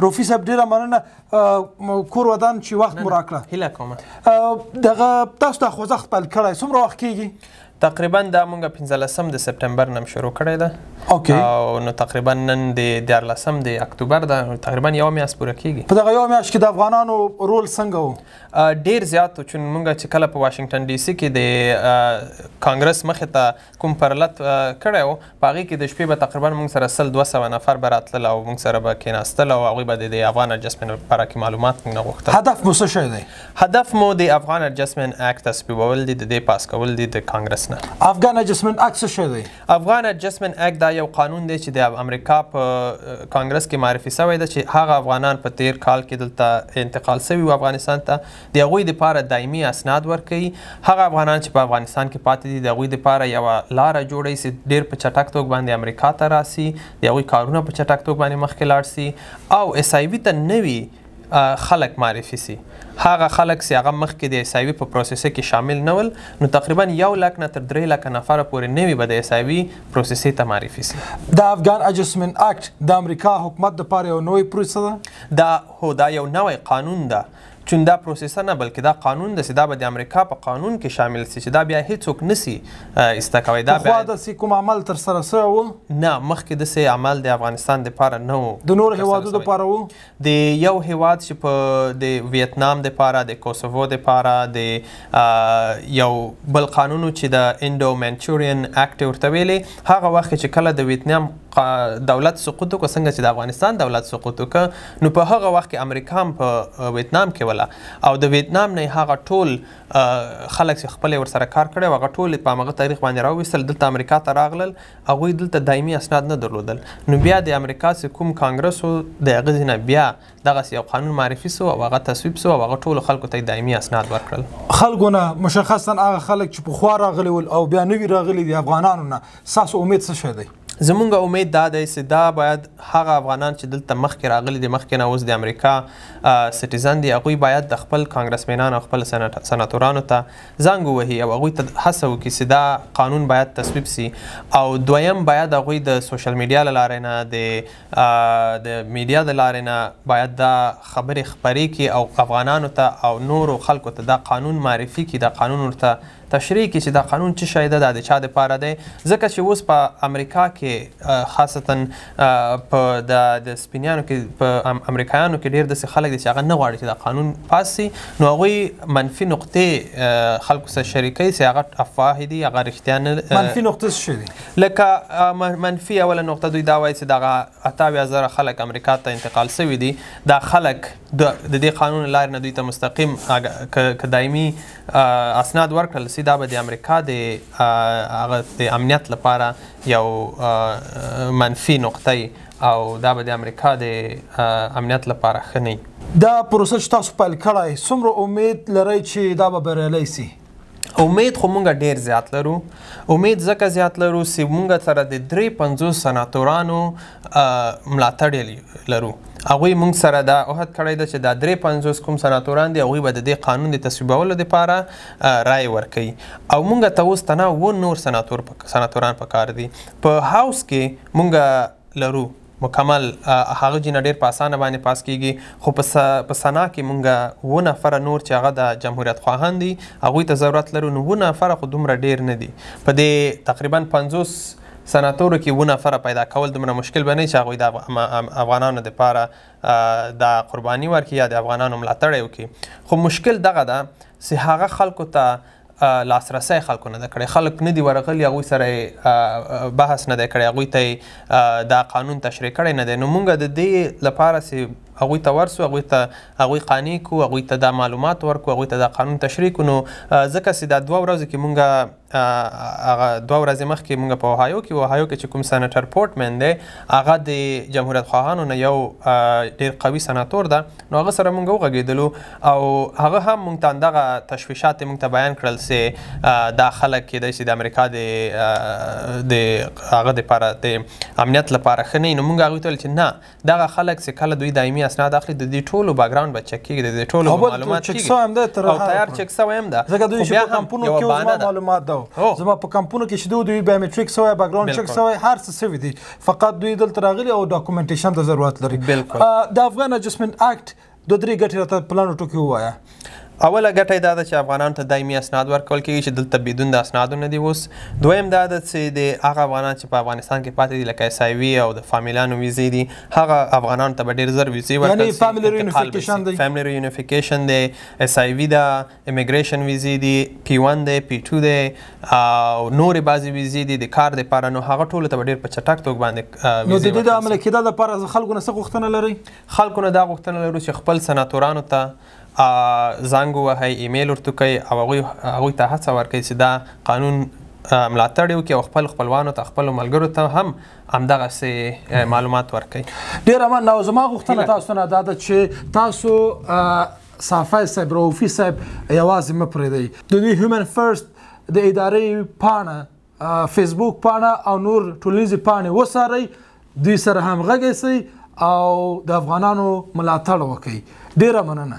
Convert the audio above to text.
روفي صاحب ډیره مننه کور ودان چې وخت مو راکړه هله کوم دغه تاسو ته خوځښت پیل کړی څومره وخت کیږي تقریبا دا مونږ 15 د سپټمبر نم شروع کړی دا اوکی او نو تقریبا نن د 14 د اکتوبر دا تقریبا یو میاش پوره کیږي په دغه یو میاش کې د افغانانو رول څنګه وو ډیر زیات چې مونږ چې کله په واشنگټن ډي سي کې د کانګرس مخه ته کوم پرلت کړی و په هغې کې د شپې به تقریبا مونږ سره سل دوه سوه نفر به راتلل او مونږ سره به کېناستل او هغوی به د دې افغان اډجسټمنټ په اړه کې معلومات مونږ نه غوښتل. هدف مو څه شی دی؟ هدف مو د افغان اډجسټمنټ اکټ تصویبول دي، د دې پاس کول دي د کانګرس نه. افغان اډجسټمنټ اکټ څه شی دی؟ افغان اډجسټمنټ اکټ دا یو قانون دی چې د امریکا په کانګرس کې معرفي شوی ده چې هغه افغانان په تېر کال کې دلته انتقال شوي وو افغانستان ته، د هغوی دپاره دایمي اسناد ورکوي، هغه افغانان چې په افغانستان کې پاتې دي د هغوی دپاره یوه لاره جوړوي چې ډیر په چټک توګ باندې امریکا ته راسي، د هغوی کارونه په چټک توګ باندې مخکې لاړ سي او ایس آی وي ته نوي خلک معرفي سي، هغه خلک چې هغه مخکې د ایس آی وي په پروسیسه کې شامل نه ول نو تقریبا یو لک نه تر درې لکه نفره پورې نوي به د ایس آی وي پروسیسې ته معرفي سي. د افغان اجسمنټ اکټ د امریکا حکومت دپاره یو نوی پروسیسه ده؟ دا هو دا یو نوی قانون ده. چون دا پروسیسه نه بلکې دا قانون ده چې دا به د امریکا په قانون کې شامل سي چې دا بیا هیڅوک نسی ایسته کوي دا بیا د سي کوم عمل تر سره سره و نه مخکې د سي عمل د افغانستان د پاره نه و د نور هوادو د پاره و د یو هواد چې په د ویتنام د پاره د کوسوو د پاره د یو بل قانون چې د انډو منچورین اکټ ورته ویلې هغه وخت کې چې کله د ویتنام دولت سقوط وکړ څنګه چې د افغانستان دولت سقوط وکړ نو په هغه وخت کې امریکا هم په ویتنام کې ولا او د ویتنام نه هغه ټول خلک چې خپل ور سره کار کړي هغه ټول په هغه تاریخ باندې راوېستل دلته امریکا ته راغلل هغه دلته دایمي اسناد نه درلودل نو بیا د امریکا سکوم کانګرس د اغزي نه بیا دغسې یو قانون معرفي سو او هغه تصویب سو او هغه ټولو خلکو ته یې دایمي اسناد ورکړل. خلکو نه، مشخصاً هغه خلک چې پخوا راغلي ول او بیا نوي راغلي دي، افغانانو نه، ستاسو امید څه شی دی؟ زموږ امید دا دی چې دا باید هغه افغانان چې دلته مخکې راغلي دي، مخکې نه اوس د امریکا سټیزن دي، هغوی باید د خپل کانګرسمینانو او خپل سناتورانو ته زنګ ووهي او هغوی ته هڅه وکړي چې دا قانون باید تصویب سي او دویم باید هغوی د سوشل میډیا له لارې نه د د میډیا د لارې نه باید دا خبرې خپرې کړي او افغانانو ته او نورو خلکو ته دا قانون معرفي کړي، دا قانون ورته تشریح کړي چې دا قانون څه شی ده، دا د چا لپاره دی، ځکه چې اوس په امریکا کې خاصتاً په دا د سپینیانو کې په امریکایانو کې ډېر داسې خلک دي چې هغه نه غواړي چې دا قانون پاس شي، نو هغوی منفي نقطې خلکو سره شریکوي چې هغه افواهې دي، هغه رښتیا نه. منفي نقطې څه شی دي؟ لکه منفي اوله نقطه دوی دا وایي چې دغه اتاویا زره خلک امریکا ته انتقال شوي دي دا خلک د دې قانون لارې نه دوی ته مستقیم که دایمي اسناد ورکړل شي دا به د امریکا د هغه د امنیت لپاره یو منفي نقطه او دا به د امریکا د امنیت لپاره ښه نه دا پروسه چې تاسو پیل کړی څومره امید لرئ چې دا به بریالی شي امید خو مونږ ډیر زیات لرو امید ځکه زیات لرو چې مونږ سره د درې پنځوس سناتورانو ملاتړ لرو هغوی مونږ سره دا عهد کړی دی چې دا درې پنځوس کوم سناتوران دي هغوی به د دې قانون د تصویبولو لپاره رای ورکوي او مونږ ته اوس تنه و نور سناتور سناتوران پکار دي په هاوس کې مونږ لرو مکمل هغه جی نه ډیر په اسانه باندې پاس کیږی خو په سنا کی مونږ اووه نفره نور چی هغه د جمهوریت خواهان دی هغوی ته ضرورت لرو نو اووه نفره خو دومره ډیر نه دی په دی تقریبا پنځوس سناتورو کی اووه نفره پیدا کول دومره مشکل به نه چی هغوی د افغانانو د پاره دا قربانی ورکی یا د افغانانو ملاتړ وکی خو مشکل دغه ده سی هغه خلکو ته لاسرسی خلکو نه ده کړی، خلک نه دي ورغلي، هغوی سره یې بحث نه دی کړی، هغوی ته یې دا قانون تشریح کړی نه دی، نو موږ د دې لپاره چې هغوی ته ورشو، هغوی ته هغوی قانع کړو، هغوی ته دا معلومات ورکړو، هغوی ته دا قانون تشریح کړو، نو ځکه چې دا دوه ورځو کې موږ هغه دوه ورځې مخکې موږ په اوهایو کې وو، اوهایو کې چې کوم سنټر پورټمن دی، هغه د جمهوریت خواهانو نه یو ډېر قوي سناتور ده، نو هغه سره موږ وغږېدلو. او هغه هم مونږ ته همدغه تشویشات یې مونږ ته بیان کړل سې دا خلک کېدای سي د امریکا د د هغه دپاره د امنیت لپاره ښه نه وي نو مونږ هغوی ته ویل چې نه دغه خلک چې کله دوی دایمي اسناد اخلي د دوی ټولو بګراونډ به چک کېږي د دوی ټولو به معلومات کېږي او تیار چک سوی هم ده ځکه دوی چې په کمپونو کې زما معلومات ده زما په کمپونو کې چې دوی دوی بایومټریک سوی بګراونډ چک سوی هر څه سوي دي فقط دوی دلته راغلي او ډاکومنټیشن ته ضرورت لري د افغان اجسمنټ اکټ دوه درې ګټې راته په لنډو ټکو ووایه اوله ګټه دا ده چې افغانانو ته دایمي اسناد ورکول کېږي چې دلته بدون د اسنادو نه دي اوس دویم دا ده چې د هغه افغانان چې په افغانستان کې پاتې دي لکه ایس آی وي او د فامیلانو ویزې دي هغه افغانانو ته به ډېر زر ویزې ورکړل یعنی فامیلی ریونیفیکیشن دی فامیلی ریونیفیکیشن دی ایس آی وي ده امیګریشن ویزې دي پی 1 دی پی 2 دی او نورې بعضې ویزې دي د کار دپاره نو هغه ټولو ته به ډېر په چټک توګه باندې نو د دې د عمل کېدا دپاره خلکو نه څه غوښتنه لرئ خلکو نه دا غوښتنه لرو چې خپل سناتورانو ته زنګ ووهئ ایمیل ورته کوئ او هغوی هغوی ته هڅه ورکړئ چې دا قانون ملاتړ یې وکړي او خپل خپلوانو ته خپلو ملګرو ته هم همدغسې معلومات ورکړي ډېره مننه او زما غوښتنه تاسو نه دا ده چې تاسو صافی صاحب روفي صاحب یوازې مه پرېږدئ د دوی هیومن فرست د ادارې پاڼه فیسبوک پاڼه او نور ټولنیزې پاڼې وڅارئ دوی سره همغږی سئ او د افغانانو ملاتړ وکړئ ډیره مننه